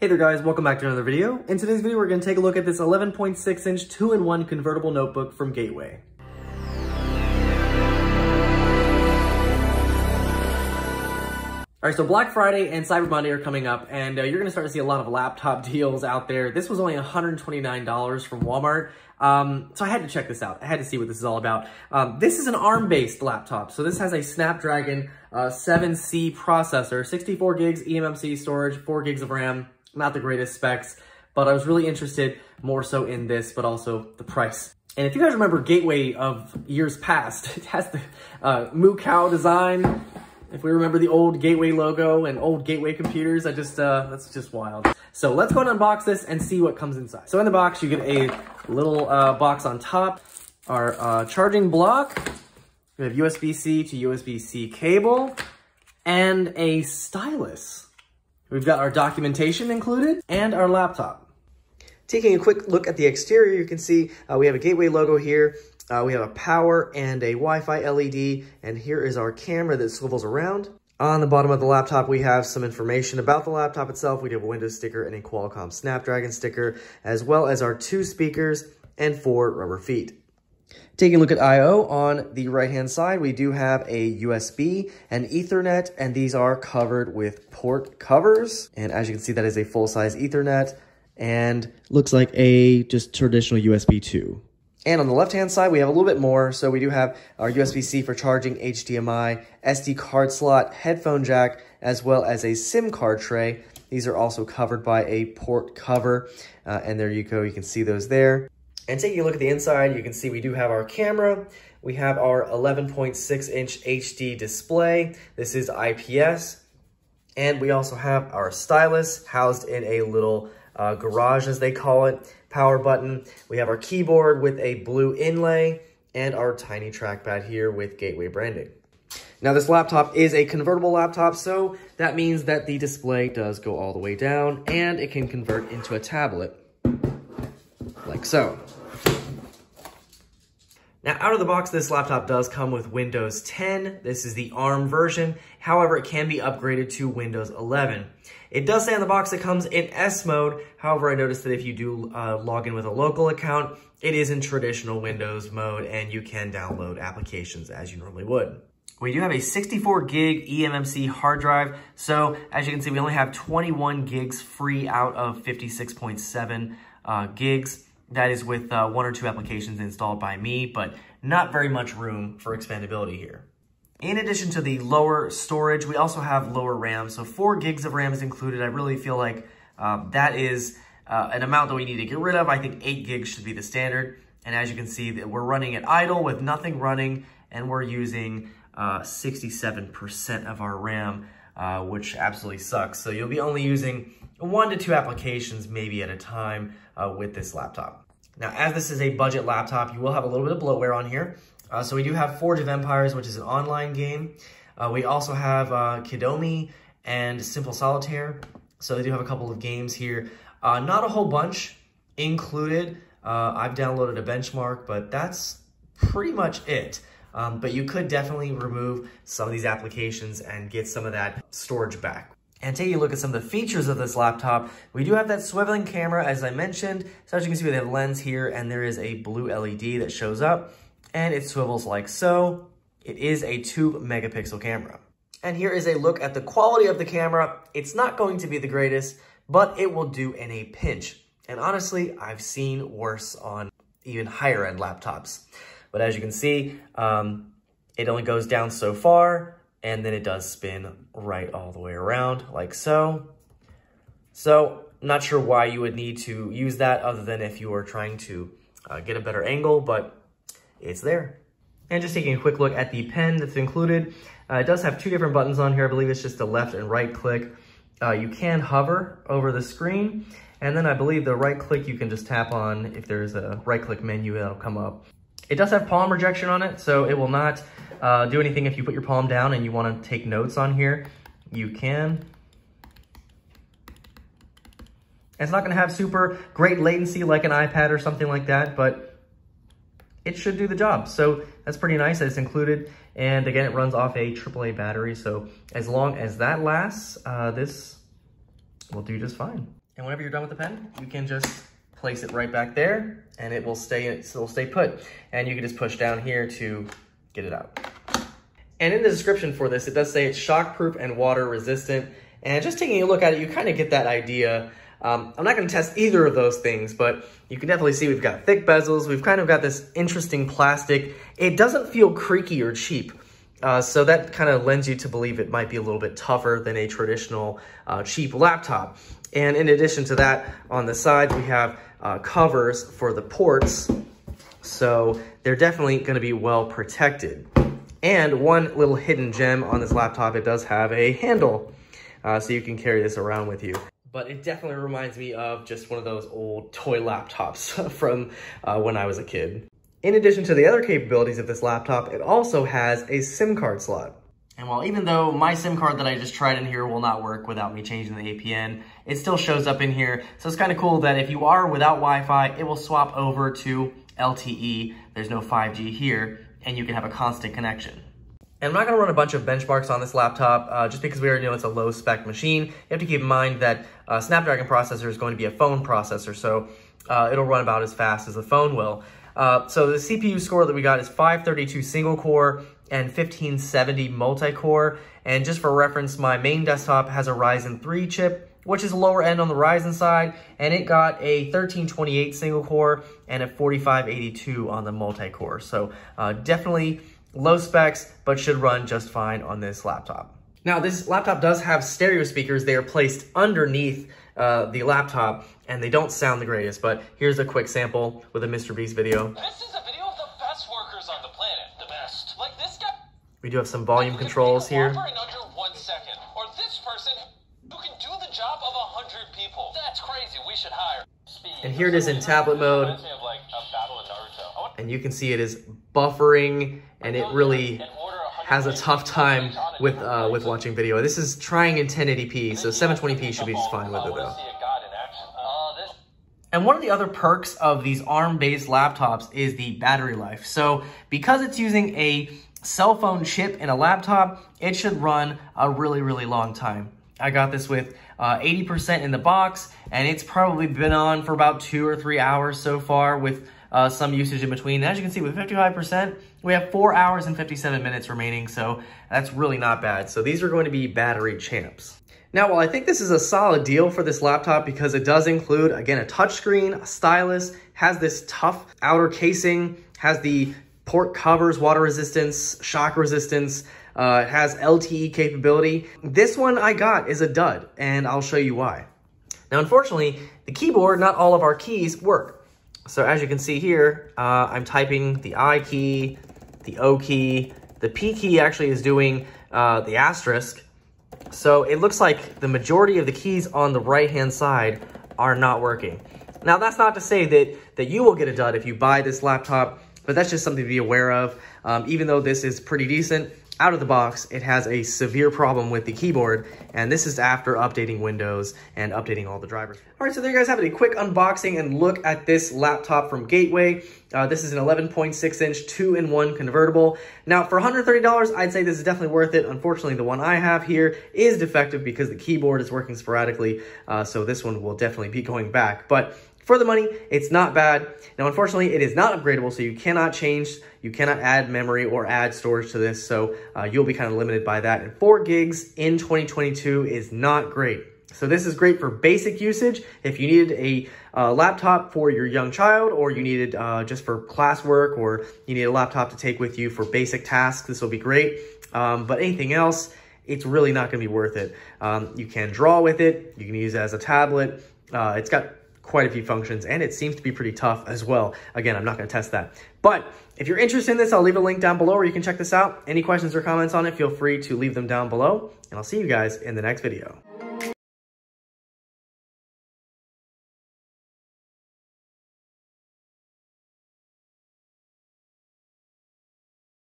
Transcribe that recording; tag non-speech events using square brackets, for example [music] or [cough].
Hey there guys, welcome back to another video. In today's video, we're going to take a look at this 11.6 inch 2-in-1 convertible notebook from Gateway. All right, so Black Friday and Cyber Monday are coming up, and uh, you're going to start to see a lot of laptop [laughs] deals out there. This was only $129 from Walmart, um, so I had to check this out. I had to see what this is all about. Um, this is an ARM-based laptop, so this has a Snapdragon uh, 7C processor, 64 gigs eMMC storage, 4 gigs of RAM, not the greatest specs, but I was really interested more so in this, but also the price. And if you guys remember Gateway of years past, [laughs] it has the uh, Moo Cow design, if we remember the old Gateway logo and old Gateway computers, I just, uh, that's just wild. So let's go and unbox this and see what comes inside. So in the box, you get a little uh, box on top, our uh, charging block, we have USB-C to USB-C cable, and a stylus. We've got our documentation included and our laptop. Taking a quick look at the exterior, you can see uh, we have a Gateway logo here. Uh, we have a power and a Wi-Fi LED, and here is our camera that swivels around. On the bottom of the laptop, we have some information about the laptop itself. We have a Windows sticker and a Qualcomm Snapdragon sticker, as well as our two speakers and four rubber feet. Taking a look at I.O. on the right-hand side, we do have a USB and Ethernet, and these are covered with port covers. And as you can see, that is a full-size Ethernet and looks like a just traditional USB 2. And on the left-hand side, we have a little bit more. So we do have our USB-C for charging, HDMI, SD card slot, headphone jack, as well as a SIM card tray. These are also covered by a port cover. Uh, and there you go, you can see those there. And taking a look at the inside, you can see we do have our camera. We have our 11.6 inch HD display. This is IPS. And we also have our stylus housed in a little uh, garage, as they call it power button. We have our keyboard with a blue inlay and our tiny trackpad here with Gateway branding. Now this laptop is a convertible laptop, so that means that the display does go all the way down and it can convert into a tablet, like so. Now, out of the box, this laptop does come with Windows 10. This is the ARM version. However, it can be upgraded to Windows 11. It does say on the box it comes in S mode. However, I noticed that if you do uh, log in with a local account, it is in traditional Windows mode and you can download applications as you normally would. We do have a 64 gig eMMC hard drive. So as you can see, we only have 21 gigs free out of 56.7 uh, gigs. That is with uh, one or two applications installed by me, but not very much room for expandability here. In addition to the lower storage, we also have lower RAM. So four gigs of RAM is included. I really feel like um, that is uh, an amount that we need to get rid of. I think eight gigs should be the standard. And as you can see, that we're running at idle with nothing running, and we're using 67% uh, of our RAM, uh, which absolutely sucks. So you'll be only using one to two applications maybe at a time uh, with this laptop. Now, as this is a budget laptop, you will have a little bit of bloatware on here. Uh, so we do have Forge of Empires, which is an online game. Uh, we also have uh, Kidomi and Simple Solitaire. So they do have a couple of games here. Uh, not a whole bunch included. I've downloaded a benchmark, but that's pretty much it. Um, but you could definitely remove some of these applications and get some of that storage back. And taking a look at some of the features of this laptop, we do have that swiveling camera, as I mentioned. So as you can see, we have a lens here, and there is a blue LED that shows up, and it swivels like so. It is a 2 megapixel camera. And here is a look at the quality of the camera. It's not going to be the greatest, but it will do in a pinch. And honestly, I've seen worse on even higher end laptops. But as you can see, um, it only goes down so far, and then it does spin right all the way around like so. So not sure why you would need to use that other than if you are trying to uh, get a better angle, but it's there. And just taking a quick look at the pen that's included. Uh, it does have two different buttons on here. I believe it's just a left and right click. Uh, you can hover over the screen. And then I believe the right click you can just tap on if there's a right click menu that'll come up. It does have palm rejection on it, so it will not uh, do anything if you put your palm down and you want to take notes on here. You can. It's not going to have super great latency like an iPad or something like that, but it should do the job. So that's pretty nice that it's included. And again, it runs off a AAA battery. So as long as that lasts, uh, this will do just fine. And whenever you're done with the pen, you can just place it right back there and it will stay, it will stay put. And you can just push down here to get it out. And in the description for this, it does say it's shockproof and water resistant. And just taking a look at it, you kind of get that idea. Um, I'm not going to test either of those things, but you can definitely see we've got thick bezels. We've kind of got this interesting plastic. It doesn't feel creaky or cheap. Uh, so that kind of lends you to believe it might be a little bit tougher than a traditional uh, cheap laptop. And in addition to that, on the side, we have uh, covers for the ports. So they're definitely going to be well protected. And one little hidden gem on this laptop, it does have a handle. Uh, so you can carry this around with you. But it definitely reminds me of just one of those old toy laptops [laughs] from uh, when I was a kid. In addition to the other capabilities of this laptop, it also has a SIM card slot. And while even though my SIM card that I just tried in here will not work without me changing the APN, it still shows up in here. So it's kind of cool that if you are without Wi-Fi, it will swap over to LTE. There's no 5G here, and you can have a constant connection. And I'm not gonna run a bunch of benchmarks on this laptop uh, just because we already know it's a low spec machine. You have to keep in mind that uh, Snapdragon processor is going to be a phone processor, so uh, it'll run about as fast as the phone will. Uh, so the CPU score that we got is 532 single core and 1570 multi-core. And just for reference, my main desktop has a Ryzen 3 chip, which is lower end on the Ryzen side, and it got a 1328 single core and a 4582 on the multi-core. So uh, definitely low specs, but should run just fine on this laptop. Now, this laptop does have stereo speakers. They are placed underneath uh, the laptop, and they don't sound the greatest, but here's a quick sample with a Mr. Beast video. This is a video of the best workers on the planet. The best. Like this guy. We do have some volume controls here. In under one second. Or this person who can do the job of a hundred people. That's crazy. We should hire. Speed. And here it is in tablet mode. And you can see it is buffering, and it really has a tough time with uh, with watching video. This is trying in 1080p, so 720p should be just fine with it though. And one of the other perks of these ARM-based laptops is the battery life. So because it's using a cell phone chip in a laptop, it should run a really, really long time. I got this with 80% uh, in the box, and it's probably been on for about two or three hours so far with uh, some usage in between. As you can see, with 55%, we have four hours and 57 minutes remaining, so that's really not bad. So these are going to be battery champs. Now, while I think this is a solid deal for this laptop because it does include, again, a touchscreen, a stylus, has this tough outer casing, has the port covers, water resistance, shock resistance, uh, it has LTE capability. This one I got is a dud, and I'll show you why. Now, unfortunately, the keyboard, not all of our keys work. So as you can see here, uh, I'm typing the I key, the O key, the P key actually is doing uh, the asterisk, so it looks like the majority of the keys on the right-hand side are not working. Now, that's not to say that, that you will get a dud if you buy this laptop, but that's just something to be aware of. Um, even though this is pretty decent, out of the box, it has a severe problem with the keyboard, and this is after updating Windows and updating all the drivers. All right, so there you guys have it, a quick unboxing and look at this laptop from Gateway. Uh, this is an 11.6 inch two-in-one convertible. Now, for $130, I'd say this is definitely worth it. Unfortunately, the one I have here is defective because the keyboard is working sporadically, uh, so this one will definitely be going back. But for the money, it's not bad. Now, unfortunately, it is not upgradable, so you cannot change, you cannot add memory or add storage to this, so uh, you'll be kind of limited by that. And 4 gigs in 2022 is not great. So this is great for basic usage. If you needed a uh, laptop for your young child or you needed uh, just for classwork or you need a laptop to take with you for basic tasks, this will be great. Um, but anything else, it's really not gonna be worth it. Um, you can draw with it. You can use it as a tablet. Uh, it's got quite a few functions, and it seems to be pretty tough as well. Again, I'm not going to test that. But if you're interested in this, I'll leave a link down below where you can check this out. Any questions or comments on it, feel free to leave them down below, and I'll see you guys in the next video.